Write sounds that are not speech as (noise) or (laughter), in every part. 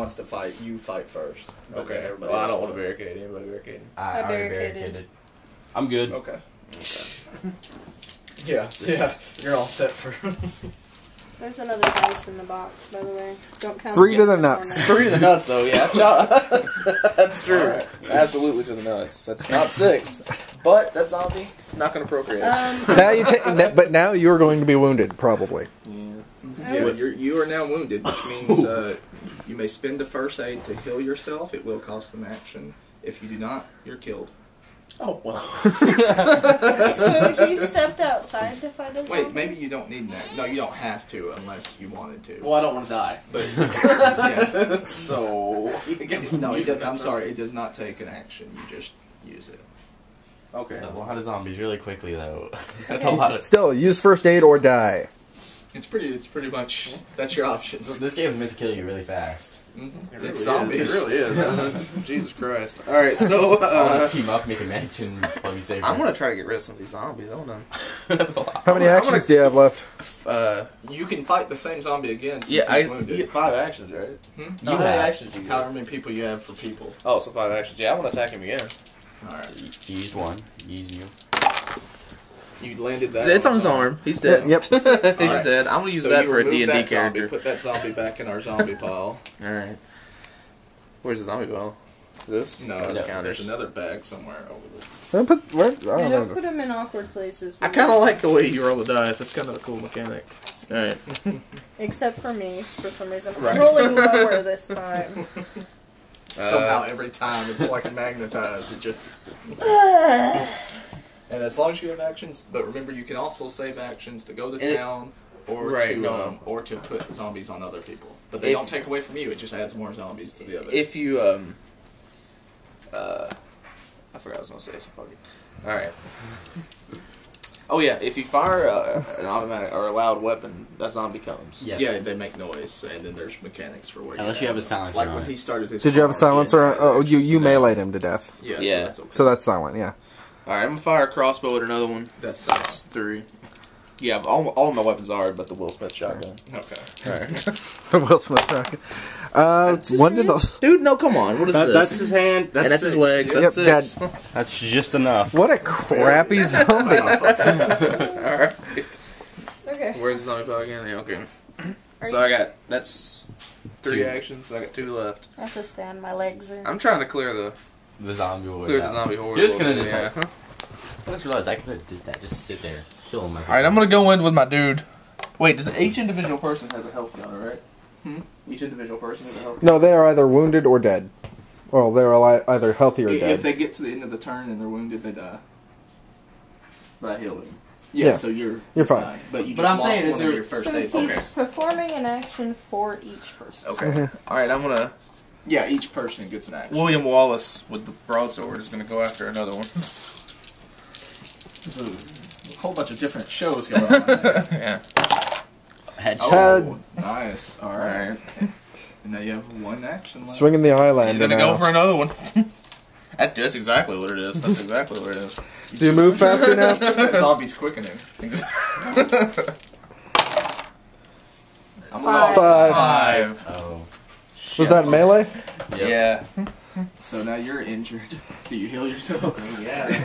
wants to fight, you fight first. but Okay. everybody Well, I don't want to barricade. Anybody barricade? I, I barricaded. barricaded. I'm good. Okay. (laughs) Yeah, yeah. You're all set for. (laughs) There's another dice in the box, by the way. Don't count. Three to the nuts. Three to the nuts, though. Yeah, (laughs) that's true. Absolutely to the nuts. That's not six, but that zombie not going to procreate. Um, now you take, but now you're going to be wounded, probably. Yeah, you're, you are now wounded, which means uh, you may spend the first aid to heal yourself. It will cost an action. If you do not, you're killed. oh well. so he stepped outside to fight a zombie. Wait, maybe you don't need that. No, you don't have to unless you wanted to. Well, I don't want to die. But (laughs) yeah. So no, it does, I'm sorry. It does not take an action. You just use it. Okay. A lot of zombies really quickly though. (laughs) That's a lot of. Still, use first aid or die. It's pretty. It's pretty much that's your options. This game's meant to kill you really fast. Mhm. It It's zombies. is. It really is. (laughs) Jesus Christ. All right, so I uh, want to team up, make a mansion, while you save. I'm gonna try to get rid of some of these zombies. I wanna. That's a lot. How many actions gonna- do you have left? Uh, You can fight the same zombie again. Since yeah, I he's you get five actions, right? Hmm? No, You how many have- actions do you get? However many people you have for people. Oh, so five actions. Yeah, I want to attack him again. All right. You used one. You used you. You landed that. It's on his arm. He's (laughs) dead. Yep. (laughs) He's Alright. dead. I'm gonna use So that for a remove D and D that zombie, character. Put that zombie back in our (laughs) zombie pile. All right. Where's the zombie ball? This? No, Oh, there's, this counters. there's another bag somewhere over there. I put where? I don't don't put them in awkward places. I kind of like the way you roll the dice. That's kind of a cool mechanic. All right. Except for me, for some reason. I'm Right. rolling lower this time. Somehow uh, every time it's like magnetized. It just. And as long as you have actions, but remember you can also save actions to go to And it- town or Right, to no. um, or to put zombies on other people. But they If- don't take away from you. It just adds more zombies to the other. If you um. Uh, I forgot I was gonna say so fuck it. All right. Oh yeah, if you fire uh, an automatic or a loud weapon, that zombie comes. Yeah. yeah, they make noise, and then there's mechanics for where. Unless you have a silencer Like when it. he started his. Did you have a car, silencer? he On? had Oh, you actions you to meleeed him to death, Yeah, Yeah. So that's okay. so that's silent. Yeah. All right, I'm gonna fire a crossbow at another one. That's That's three. Yeah, all, all my weapons are, but the Will Smith shotgun. okay. All right. (laughs) The Will Smith. shotgun. Uh, when did the Dude, no, come on. What is That, this? that's his hand. That's, and that's his six. legs. Yep, That's six. That's just enough. what a crappy (laughs) zombie. all right. Okay. Where's the zombie pile again? Yeah, okay. So I got that's three Two. actions. So I got two left. I have to stand. My legs are. I'm trying to clear the The zombie will. clear the zombie horde. You're just gonna little just bit, like- I just realized I could have did that. Just sit there, kill him. All right, I'm gonna go in with my dude. Wait, does each individual person has a health counter, right? Hmm? Each individual person has a health. no, they are either wounded or dead. Well, they're either healthy or If dead. they get to the end of the turn and they're wounded, they die. by healing. Yeah, Yeah. so you're You're fine. But you But just I'm lost saying, is there- your first So aid. he's Okay. performing an action for each person. Okay. All right, I'm gonna. Yeah, each person gets an action. William Wallace with the broadsword is gonna go after another one. There's a whole bunch of different shows going (laughs) on. yeah. Headshot. oh, nice. All right. (laughs) And now you have one action left. Swinging the He's Highlander gonna go for another one. (laughs) that, that's exactly what it is. That's exactly what it is. Do you move faster now? that zombie's quickening. I'm Five. Five. Five. Oh. Was that melee? Yep. Yeah. (laughs) So now you're injured. (laughs) Do you heal yourself? Oh, yeah. (laughs)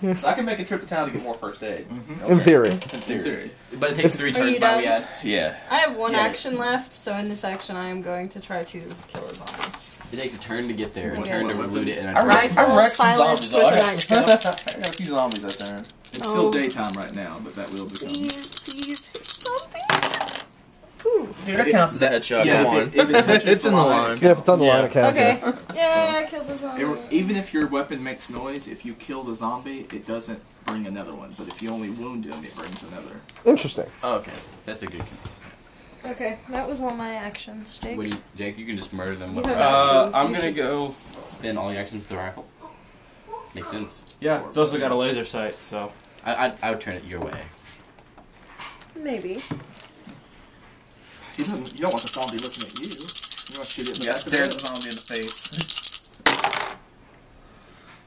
Dude, So I can make a trip to town to get more first aid. Mm-hmm. In theory. In In theory. theory. But it takes three Are turns you by done? we add. Yeah. I have one Yeah. action left, so in this action I am going to try to kill a zombie. It takes a turn to get there, a turn to What loot it, and a I, turn. wreck, I Rifle, wrecked some zombies. with though. I got, a few zombies that turn. It's still Oh. daytime right now, but that will become. Please, please, hit something. Whew. Dude, that counts as a headshot. Yeah, Come if on. it- if it (laughs) it's in the the line, line. Yeah, if it's on the Yeah. line, it counts. Okay. yeah. Yeah, I killed the zombie. It- even if your weapon makes noise, if you kill the zombie, it doesn't bring another one. But if you only wound him, it brings another. Interesting. Oh, okay, that's a good. Okay, that was all my actions, Jake. What you, Jake? You can just murder them with You a have rifle. Uh, I'm you gonna should- go. Spend all your actions with the rifle. Makes sense. Yeah, it's also got a laser sight, so. I, I, I would turn it your way. Maybe. You don't, you don't want the zombie looking at you. You want to shoot it in the Yeah, back there's the a zombie in the face.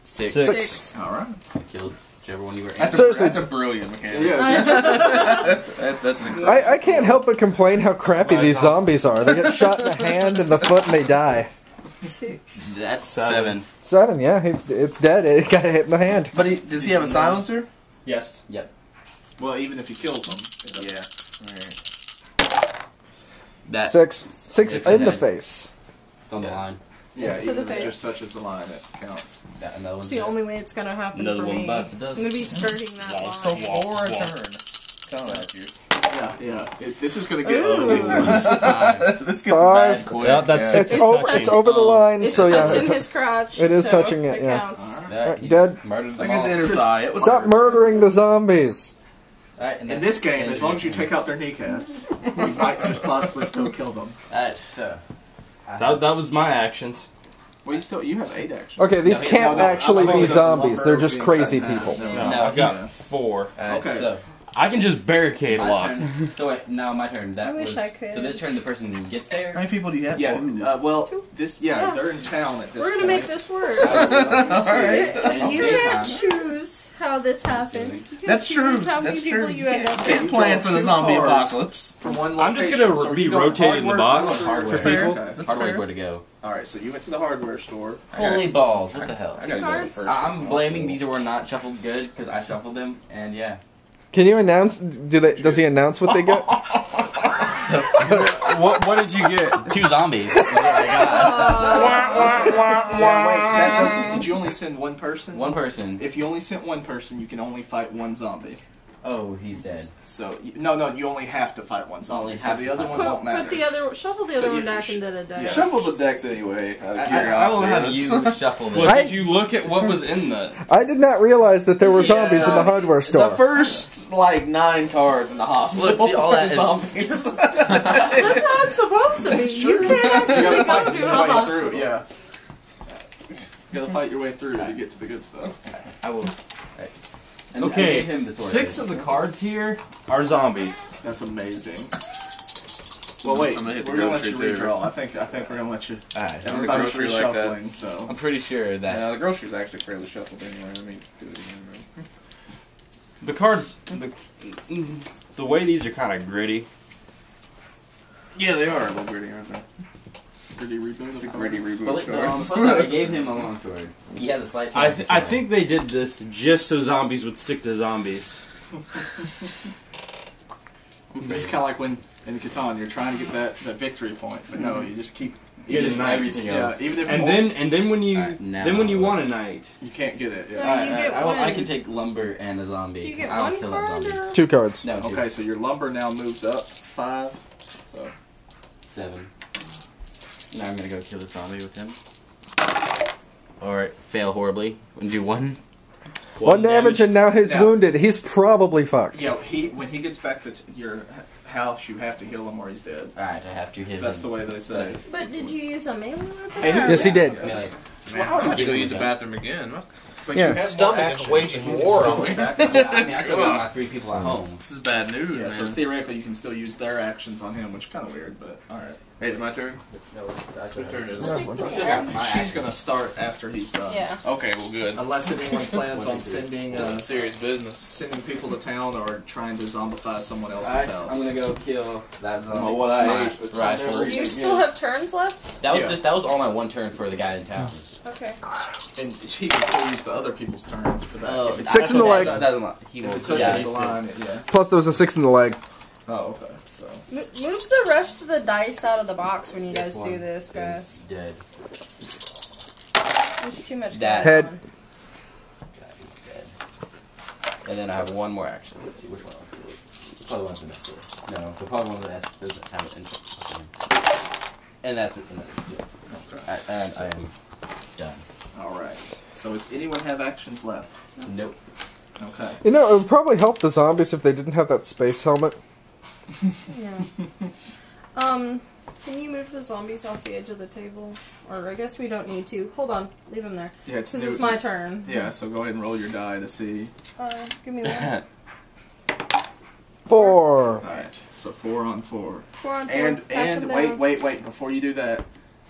Six. Six. Six. All right. Killed. Whichever one you were. That's a, Seriously. that's a brilliant mechanic. Yeah. (laughs) That, that's an I, I can't help but complain how crappy these zombies are. They get (laughs) shot in the hand and the foot and they die. That's Seven. seven. Seven, yeah, he's it's dead. It got hit in the hand. But he, does he have a silencer? Yes. Yep. Well, even if he kills them. Yeah. That Six, six in the ahead. face. it's on the line. Yeah, To even if it face. just touches the line, it counts. That another It's one's the only way it's gonna happen Another for one me. bites the dust. I'm gonna be starting that So line. four a turn. Coming at you. Yeah, yeah. It, this is gonna get ugly. (laughs) five. This gets Five. bad quick. Yeah, that's yeah. It's, It's over. touching- It's over the oh, line. It's so yeah, touching it's- his crotch. it is so touching it, It yeah. counts. That, he dead. just Murdered Like his all. inner thigh. It was stop murdering the zombies. Alright, and In this game, as long as you take out their kneecaps, you might just possibly still kill them. Alright, so. That, that was my actions. Well, you still you have eight actions. Okay, these No, he- can't no, no, actually I'm be thinking of zombies. lumber They're just being crazy cut in half. people. No, No, I've got he's- four. Alright, Okay. so. I can just barricade a My lot. turn. (laughs) So wait, now my turn. That I wish was, I could. So this turn, the person gets there. How many people do you have? Yeah. Uh, well, this yeah, Yeah. they're in town at this We're gonna point. make this work. (laughs) Alright. You daytime. can't choose how this happens. You can't That's true. choose How many That's people true. you end up with. Can't plan for the zombie apocalypse. from one I'm just gonna so be rotating the box you hardware. for people. Fair. That's Hardware's fair. where to go. All right, so you went to the hardware store. Holy balls! What the hell? I gotta go Cards? first. I- I'm blaming these were not shuffled good because I shuffled them, and yeah. Can you announce? Do they? Does he announce what they get? what What did you get? Two zombies. That's what I got. Yeah, wait, that doesn't. Did you only send one person? One person. If you only sent one person, you can only fight one zombie. Oh, he's dead. So no, no, you only have to fight one zombie. Only So have the other one Put, won't matter. put the other, shuffle the other you- one back sh- into the deck. yeah. Shuffle the decks anyway. Out of I, I, curiosity. I will have That's- you shuffle Well, this. Did you look at what was in the? (laughs) I did not realize that there were zombies in the hardware store. The first like nine cards in the hospital. Look, see, all for that zombies. (laughs) That's how it's supposed to be. That's You can't actually go fight to a your way hospital. through. Yeah. You gotta fight your way through to get to the good stuff. I will. Right. And Okay, gave him six of the cards here are zombies. That's amazing. Well, wait. I'm gonna hit the we're gonna let you too. redraw. I think. I think we're gonna let you. Alright. Everybody's grocery like that. reshuffling. so. I'm pretty sure that. Yeah, the grocery's actually fairly shuffled anyway. Let me do it again. Right? The cards, the, the way these are kind of gritty. Yeah, they are a little gritty, aren't they? Gritty reboot of The the gritty reboot Well, on the um, plus side, I gave him a long sword. He has a slight chance. I th- I think they did this just so zombies would stick to zombies. (laughs) It's kind of like when in Catan you're trying to get that, that victory point, but no, you just keep Getting even, everything yeah, even if And then and then when you Alright, now- then when you want a knight, you can't get it. Yeah. Yeah. Alright, you alright, get I, will, I can take lumber and a zombie. Do you 'cause get I don't one kill that card zombie. or? Two cards. No, two. Okay, so your lumber now moves up five. So Seven. Now I'm gonna go kill the zombie with him. Alright, fail horribly and do one. One damage and now he's Now- wounded. He's probably fucked. yeah, he when he gets back to t- your house, you have to heal him or he's dead. Alright, I have to hit That's him. the way they say. But did you use a melee weapon? Hey, who- or- Yes, he did. I mean, like, Man, I have to go use the bathroom again. But Yeah. you have Stomach more is actions. waging You can war on me. attack yeah, them. I mean, I still got my three people at home. This is bad news, Yeah, so theoretically you can still use their actions on him, which is kind of weird, but all right. Hey, it's my turn. No, it's Whose turn is I it? think I we still got end. my She's gonna start after he's done. Yeah. Okay, well, good. Unless anyone (laughs) plans on sending This uh, is serious business. sending people to town or trying to zombify someone else's Alright, house. I'm gonna go kill that zombie. Oh, what I My ate with rifle. some Do you still have turns left? That was Yeah. just that was all my one turn for the guy in town. Okay. And she can still use the other people's turns for that. Oh, if it, Six in the leg. That doesn't lie. He if will. it touches yeah, the line, it, yeah. Plus, there was a six in the leg. Oh, okay. So Mo- move the rest of the dice out of the box when you This guys do this, is guys. Dead. There's too much That- going Head. on. That is dead. And then I have one more action. Let's see which one. The probably one's the next one. No, the probably one that doesn't have an interest. And that's it. I, and I am done. All right. So does anyone have actions left? Nope. Okay. You know, it would probably help the zombies if they didn't have that space helmet. (laughs) Yeah. um, can you move the zombies off the edge of the table? Or I guess we don't need to. Hold on. Leave them there. Yeah, it's This new- is my turn. Yeah. So go ahead and roll your die to see. Uh, give me one. (laughs) Four. All right. So four on four. Four on four. And Pass and them wait wait wait before you do that.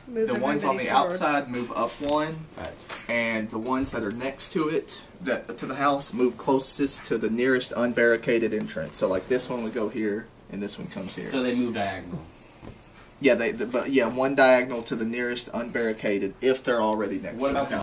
Move the ones on the forward. outside move up one, Alright. and the ones that are next to it, that to the house, move closest to the nearest unbarricaded entrance. So like this one would go here, and this one comes here. So they move diagonal. yeah, they, the, but yeah, one diagonal to the nearest unbarricaded if they're already next What to about the house.